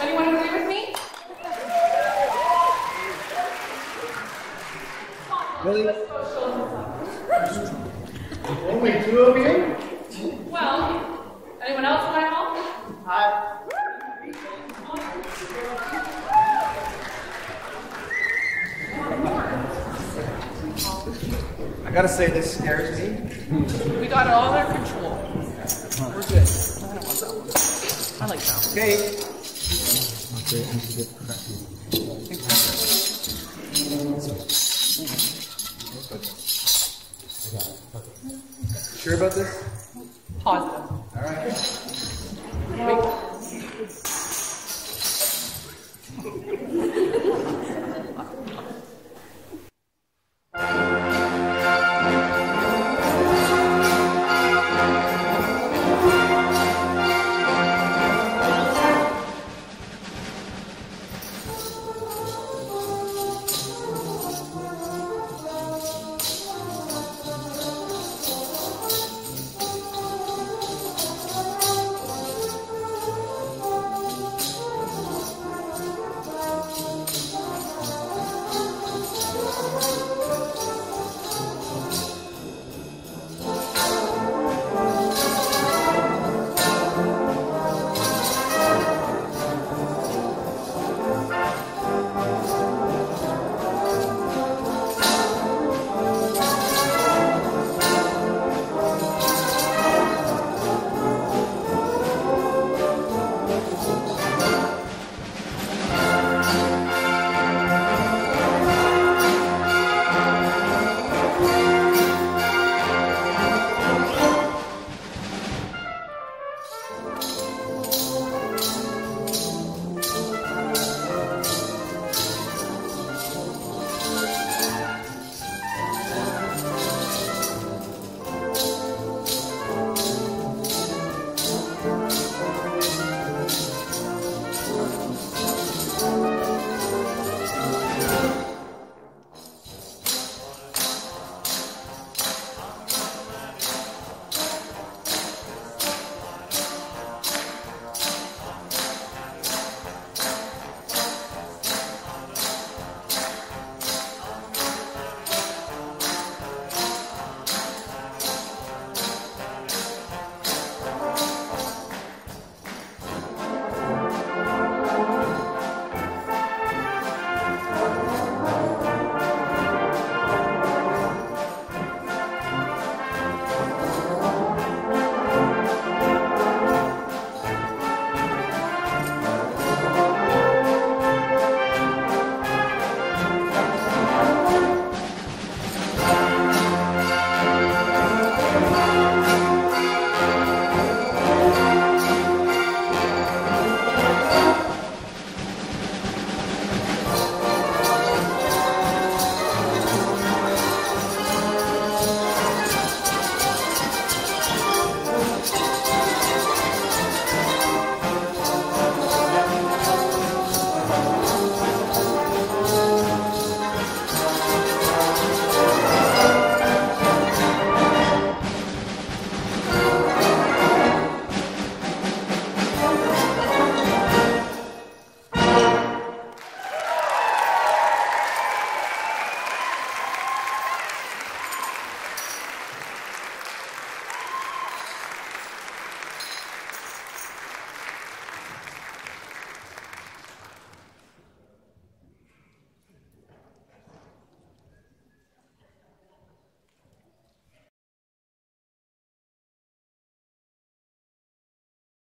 Anyone agree with me? Really? Only two of you? Well, anyone else want to help? Hi. I gotta say, this scares me. We got it all under control. We're good. I don't want that one. I like that one. Okay. Okay, and you get cracking. Sure about this? Pause. All right. Wait.